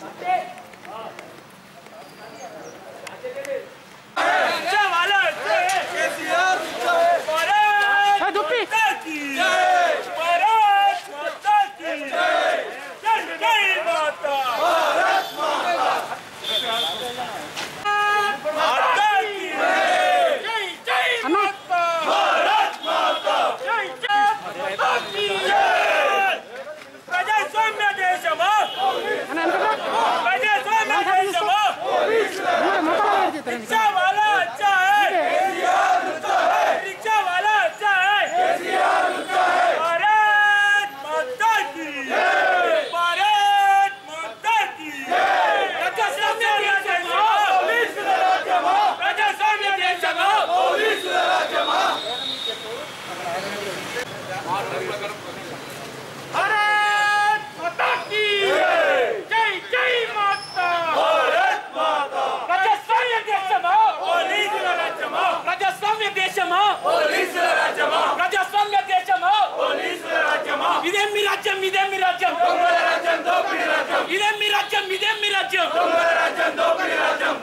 待って! rajyam idem mi rajyam dongala rajyam dopri rajyam idem mi rajyam mi rajyam dongala rajyam dopri rajyam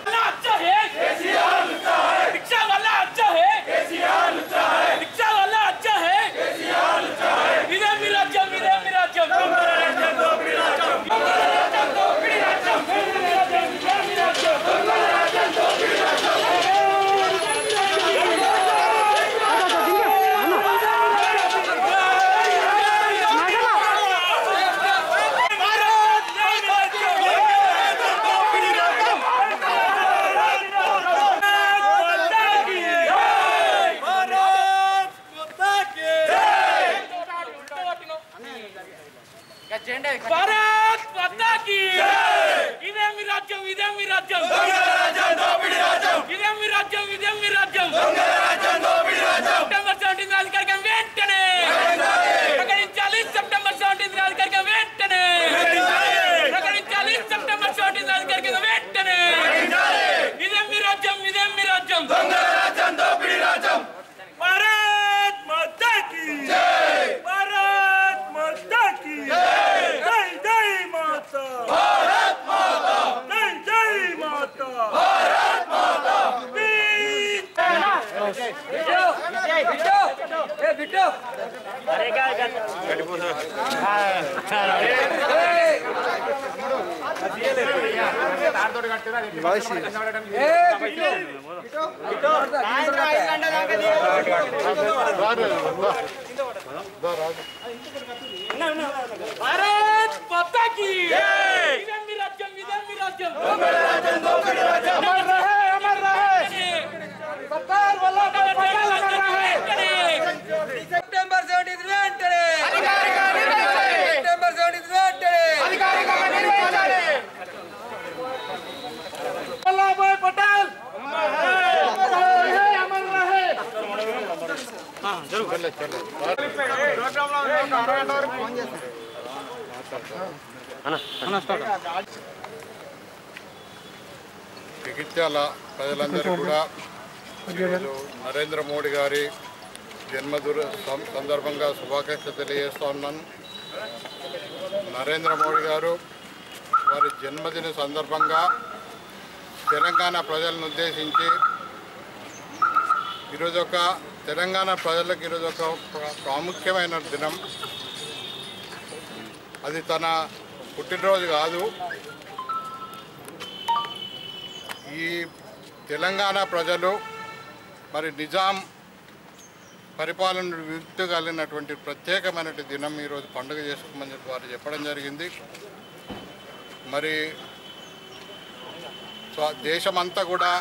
Bharat మాతాకి ఇదేమి రాజ్యం ఇదేమి రాజ్యం ఇదేమి రాజ్యం ఇదేమి రాజ్యం సెప్టెంబర్ సెవెంటీన్ రాజకీయ వెంటనే ప్రకటించాలి సెప్టెంబర్ సెవెంటీన్ రాజకీయ వెంటనే ప్రకటించాలి సెప్టెంబర్ సెవెంటీన్ రాజకీయ వెంటనే ఇదేమి రాజ్యం ఇదేమి రాజ్యం भारत पता की। अमर रहे अमर रहे। सरदार वल्लभ भाई पटेल अमर रहे జగిత్యాల ప్రజలందరూ కూడా నరేంద్ర మోడీ గారి జన్మదిన సందర్భంగా శుభాకాంక్షలు తెలియజేస్తా ఉన్నాను. నరేంద్ర మోడీ గారు వారి జన్మదిన సందర్భంగా తెలంగాణ ప్రజలను ఉద్దేశించి ఈరోజు ఒక తెలంగాణ ప్రజలకు ఈరోజు ఒక ప్రాముఖ్యమైన దినం. అది తన పుట్టినరోజు కాదు. ఈ తెలంగాణ ప్రజలు మరి నిజాం పరిపాలన విముక్తి కలిగినటువంటి ప్రత్యేకమైన దినం ఈరోజు పండుగ చేసుకోమని చెప్పి వారు చెప్పడం జరిగింది. మరి దేశమంతా కూడా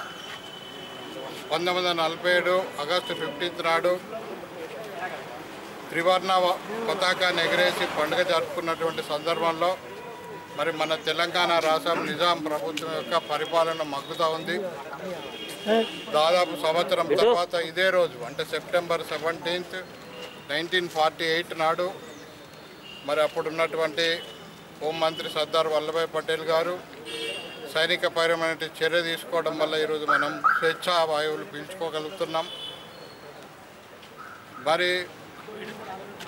పంతొమ్మిది వందల నలభై ఏడు ఆగస్టు ఫిఫ్టీన్త్ నాడు త్రివర్ణ పతాకాన్ని ఎగరేసి పండుగ జరుపుకున్నటువంటి సందర్భంలో మరి మన తెలంగాణ రాష్ట్రం నిజాం ప్రభుత్వం యొక్క పరిపాలన మగ్గుతూ ఉంది. దాదాపు సంవత్సరం తర్వాత ఇదే రోజు అంటే September seventeenth nineteen forty eight నాడు మరి అప్పుడున్నటువంటి హోంమంత్రి సర్దార్ వల్లభాయ్ పటేల్ గారు సైనిక పరమైన చర్య తీసుకోవడం వల్ల ఈరోజు మనం స్వేచ్ఛా వాయువులు పీల్చుకోగలుగుతున్నాం. మరి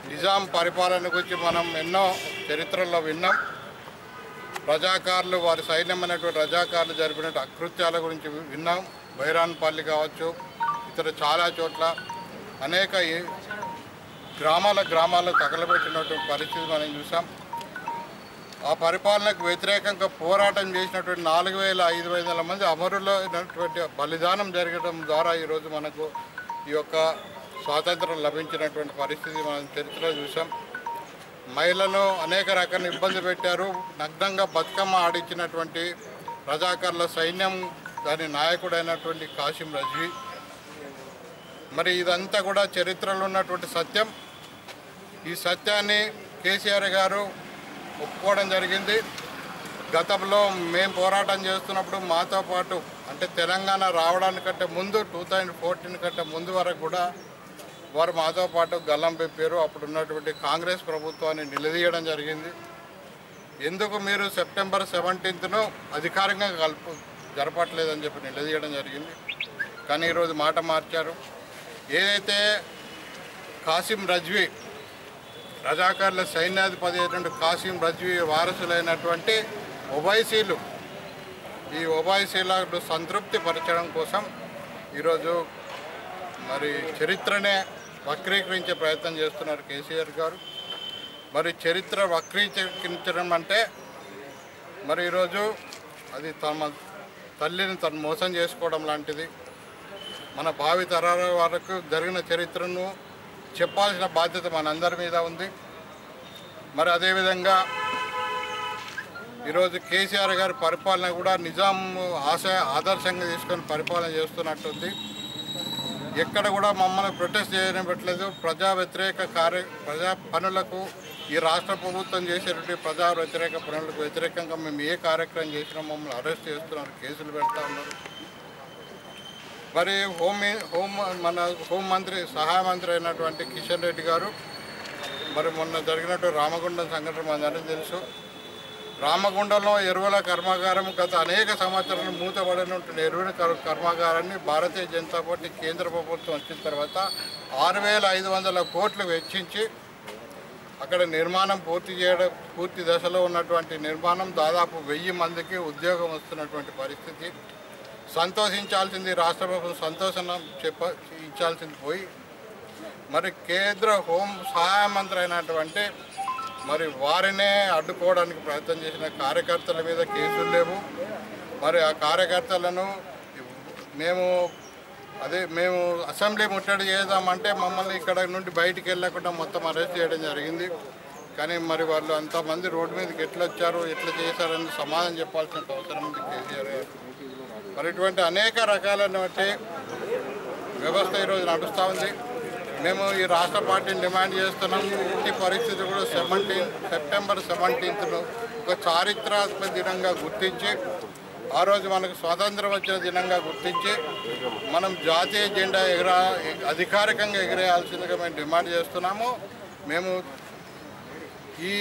నిజాం పరిపాలన గురించి మనం ఎన్నో చరిత్రలో విన్నాం. రజాకారులు వారి సైన్యం అనేటువంటి రజాకారులు జరిపిన అకృత్యాల గురించి విన్నాం. బైరాన్పల్లి కావచ్చు ఇతర చాలా చోట్ల అనేక ఈ- గ్రామాల గ్రామాల్లో తగలబెట్టినటువంటి పరిస్థితి మనం చూసాం. ఆ పరిపాలనకు వ్యతిరేకంగా పోరాటం చేసినటువంటి నాలుగు వేల ఐదు వందల మంది అమరులైనటువంటి బలిదానం జరగడం ద్వారా ఈరోజు మనకు ఈ యొక్క స్వాతంత్రం లభించినటువంటి పరిస్థితి మనం చరిత్రలో చూసాం మహిళలను అనేక రకాల ఇబ్బంది పెట్టారు. నగ్నంగా బతుకమ్మ ఆడించినటువంటి రజాకర్ల సైన్యం దాని నాయకుడైనటువంటి కాసిం రజ్వీ మరి ఇదంతా కూడా చరిత్రలో ఉన్నటువంటి సత్యం. ఈ సత్యాన్ని కేసీఆర్ గారు ఒప్పుకోవడం జరిగింది. గతంలో మేము పోరాటం చేస్తున్నప్పుడు మాతో పాటు అంటే తెలంగాణ రావడానికంటే ముందు టూ థౌజండ్ ఫోర్టీన్ కంటే ముందు వరకు కూడా వారు మాతో పాటు గల్లం పెప్పారు అప్పుడు ఉన్నటువంటి కాంగ్రెస్ ప్రభుత్వాన్ని నిలదీయడం జరిగింది. ఎందుకు మీరు సెప్టెంబర్ సెవెంటీన్త్ను అధికారికంగా కలుపు జరపట్లేదని చెప్పి నిలదీయడం జరిగింది. కానీ ఈరోజు మాట మార్చారు. ఏదైతే కాసిం రజ్వీ రజాకార్ల సైన్యాధిపతి అయినటువంటి కాసిం రజ్వీ వారసులైనటువంటి ఒబైసీలు ఈ ఒబైసీలకు సంతృప్తి పరచడం కోసం ఈరోజు మరి చరిత్రనే వక్రీకరించే ప్రయత్నం చేస్తున్నారు కేసీఆర్ గారు. మరి చరిత్ర వక్రీకరించడం అంటే మరి ఈరోజు అది తమ తల్లిని తను మోసం చేసుకోవడం లాంటిది. మన భావి తరాల వరకు జరిగిన చరిత్రను చెప్పాల్సిన బాధ్యత మనందరి మీద ఉంది. మరి అదేవిధంగా ఈరోజు కేసీఆర్ గారి పరిపాలన కూడా నిజాం ఆశ ఆదర్శంగా తీసుకొని పరిపాలన చేస్తున్నట్టుంది. ఎక్కడ కూడా మమ్మల్ని ప్రొటెస్ట్ చేయనివ్వట్లేదు. ప్రజా వ్యతిరేక కార్య ప్రజా పనులకు ఈ రాష్ట్ర ప్రభుత్వం చేసేటువంటి ప్రజా వ్యతిరేక పనులకు వ్యతిరేకంగా మేము ఏ కార్యక్రమం చేసినా మమ్మల్ని అరెస్ట్ చేస్తున్నారు కేసులు పెడతా ఉన్నారు. మరి హోమ్ హోం హోమ్ మన హోం మంత్రి సహాయ మంత్రి అయినటువంటి కిషన్ రెడ్డి గారు మరి మొన్న జరిగినట్టు రామగుండం సంఘటన మనందరికీ తెలుసు. రామగుండంలో ఎరువుల కర్మాగారం గత అనేక సంవత్సరాలు మూతబడినటువంటి ఎరువుల కర్- కర్మాగారాన్ని భారతీయ జనతా పార్టీ కేంద్ర ప్రభుత్వం వచ్చిన తర్వాత ఆరు వేల ఐదు వందల కోట్లు వెచ్చించి అక్కడ నిర్మాణం పూర్తి చేయడం పూర్తి దశలో ఉన్నటువంటి నిర్మాణం దాదాపు వెయ్యి మందికి ఉద్యోగం వస్తున్నటువంటి పరిస్థితి. సంతోషించాల్సింది రాష్ట్ర ప్రభుత్వం సంతోషం చెప్ప ఇచ్చాల్సింది పోయి మరి కేంద్ర హోం సహాయ మంత్రి అయినటువంటి మరి వారినే అడ్డుకోవడానికి ప్రయత్నం చేసిన కార్యకర్తల మీద కేసులు లేవు. మరి ఆ కార్యకర్తలను మేము అదే మేము అసెంబ్లీ ముట్టడి చేద్దామంటే మమ్మల్ని ఇక్కడ నుండి బయటికి వెళ్ళకుండా మొత్తం అరెస్ట్ చేయడం జరిగింది. కానీ మరి వాళ్ళు అంతమంది రోడ్డు మీదకి ఎట్లా వచ్చారు ఎట్లా చేశారని సమాధానం చెప్పాల్సిన అవసరం ఉంది కేసీఆర్ గారు మరి ఇటువంటి అనేక రకాలైనటువంటి వ్యవస్థ ఈరోజు నడుస్తూ ఉంది. మేము ఈ రాష్ట్ర పార్టీని డిమాండ్ చేస్తున్నాం. ఈ పరిస్థితి కూడా సెవెంటీన్ సెప్టెంబర్ సెవెంటీన్త్ను ఒక చారిత్రాత్మక దినంగా గుర్తించి ఆ రోజు మనకు స్వాతంత్రం వచ్చిన దినంగా గుర్తించి మనం జాతీయ జెండా ఎగరా అధికారికంగా ఎగిరేయాల్సిందిగా మేము డిమాండ్ చేస్తున్నాము. మేము ఈ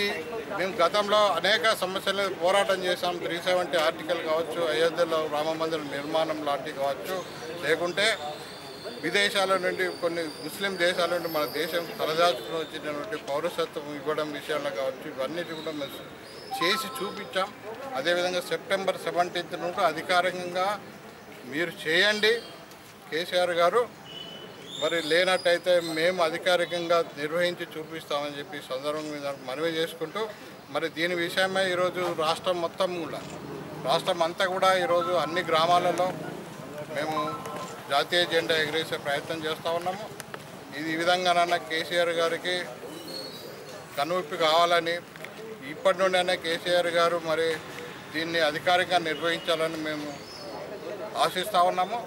మేము గతంలో అనేక సమస్యలు పోరాటం చేశాం. త్రీ సెవెంటీ ఆర్టికల్ కావచ్చు అయోధ్యలో రామ మందిరం నిర్మాణం లాంటివి కావచ్చు. లేకుంటే విదేశాల నుండి కొన్ని ముస్లిం దేశాల నుండి మన దేశం తలదాచుకుని వచ్చినటువంటి పౌరసత్వం ఇవ్వడం విషయంలో కావచ్చు ఇవన్నీ కూడా మేము చేసి చూపించాం. అదేవిధంగా సెప్టెంబర్ సెవెంటీన్త్ నుండి అధికారికంగా మీరు చేయండి. కేసీఆర్ గారు మరి లేనట్టయితే మేము అధికారికంగా నిర్వహించి చూపిస్తామని చెప్పి సందర్భం మీద మనవి చేసుకుంటూ మరి దీని విషయమై ఈరోజు రాష్ట్రం మొత్తం కూడా రాష్ట్రం అంతా కూడా ఈరోజు అన్ని గ్రామాలలో మేము జాతీయ జెండా ఎగిరేసే ప్రయత్నం చేస్తూ ఉన్నాము. ఇది ఈ విధంగానైనా కేసీఆర్ గారికి కనువిప్పి కావాలని ఇప్పటి నుండైనా కేసీఆర్ గారు మరి దీన్ని అధికారికంగా నిర్వహించాలని మేము ఆశిస్తూ ఉన్నాము.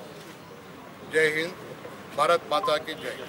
జై హింద్. भारत माता की जय।